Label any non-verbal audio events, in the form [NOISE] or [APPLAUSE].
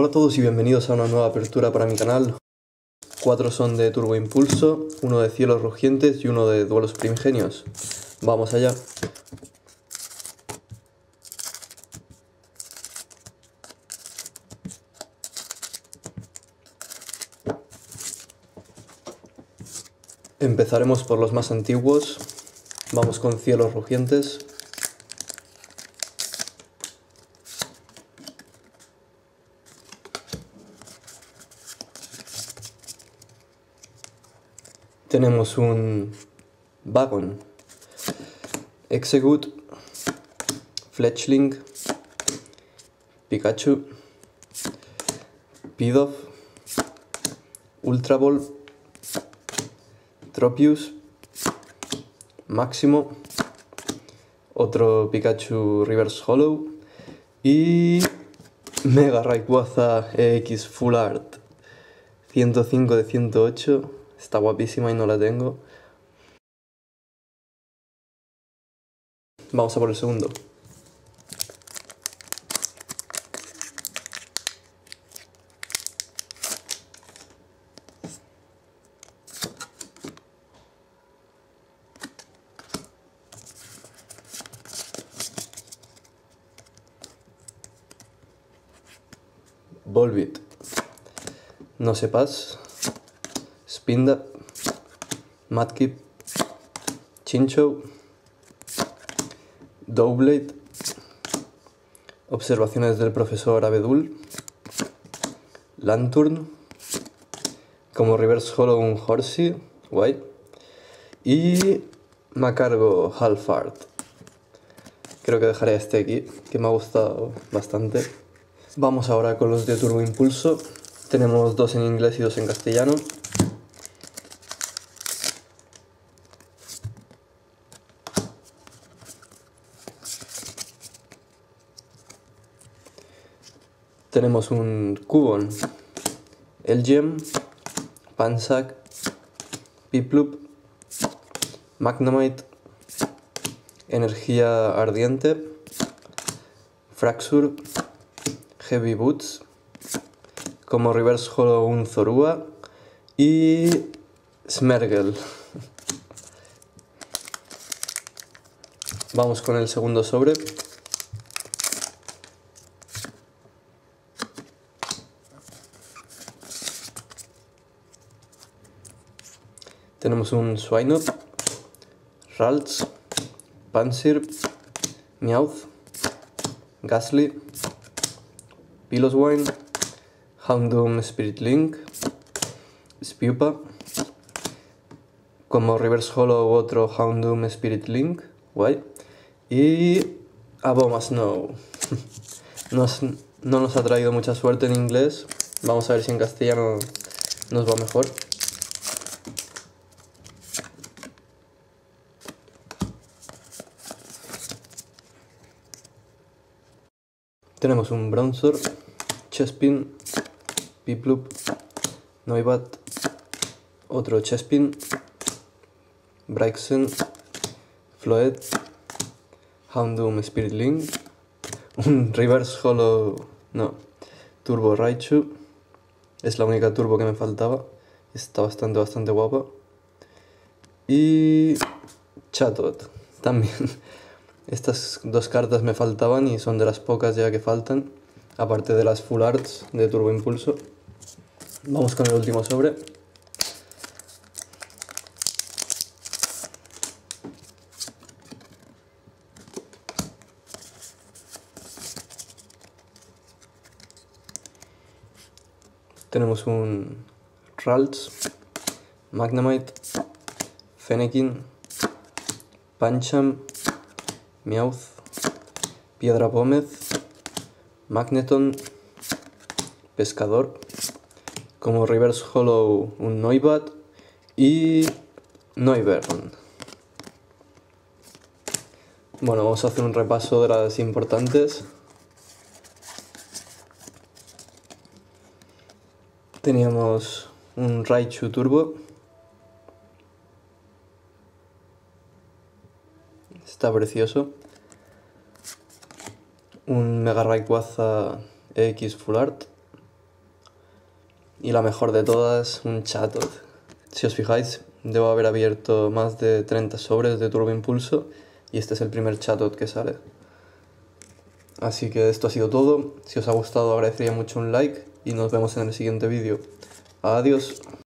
Hola a todos y bienvenidos a una nueva apertura para mi canal. Cuatro son de Turbo Impulso, uno de Cielos Rugientes y uno de Duelos Primigenios. Vamos allá. Empezaremos por los más antiguos. Vamos con Cielos Rugientes. Tenemos un Vagon, Execute, Fletchling, Pikachu, Pidove, Ultra Ball, Tropius, Máximo, otro Pikachu Reverse Hollow y Mega Rayquaza EX Full Art. 105 de 108 Está guapísima y no la tengo. Vamos a por el segundo. Volbit. No sepas. Spinda, Madkip, Chincho, Doublade, Observaciones del profesor Abedul, Lanturn, como Reverse Hollow un Horsey, guay, y Macargo Halfart. Creo que dejaré este aquí, que me ha gustado bastante. Vamos ahora con los de Turbo Impulso. Tenemos dos en inglés y dos en castellano. Tenemos un Cubon, Elgem, Pansac, Piplup, Magnemite, Energía Ardiente, Fraxur, Heavy Boots, como Reverse Hollow un Zorua y Smergel. Vamos con el segundo sobre. Tenemos un Swinub, Ralts, Pansir, Meowth, Gasly, Piloswine, Houndoom Spirit Link, Spupa, como Reverse Hollow otro Houndoom Spirit Link, guay, y Aboma Snow. [LAUGHS] Nos, no nos ha traído mucha suerte en inglés, vamos a ver si en castellano nos va mejor. Tenemos un Bronzor, Chespin, Piplup, Noibat, otro Chespin, Braixen, Floet, Houndoom Spirit Link, un Reverse Hollow, no, Turbo Raichu, es la única turbo que me faltaba, está bastante, bastante guapa, y Chatot, también. [LAUGHS] Estas dos cartas me faltaban y son de las pocas ya que faltan, aparte de las Full Arts de Turbo Impulso. Vamos con el último sobre. Tenemos un Ralts, Magnemite, Fennekin, Pancham, Meowth, Piedra Pómez, Magneton, Pescador, como Reverse Hollow un Noibat y Noivern. Bueno, vamos a hacer un repaso de las importantes. Teníamos un Raichu Turbo. Está precioso un Mega Rayquaza X Full Art Y la mejor de todas, un Chatot. Si os fijáis, debo haber abierto más de 30 sobres de Turbo Impulso y este es el primer Chatot que sale. Así que esto ha sido todo. Si os ha gustado agradecería mucho un like y nos vemos en el siguiente vídeo. Adiós.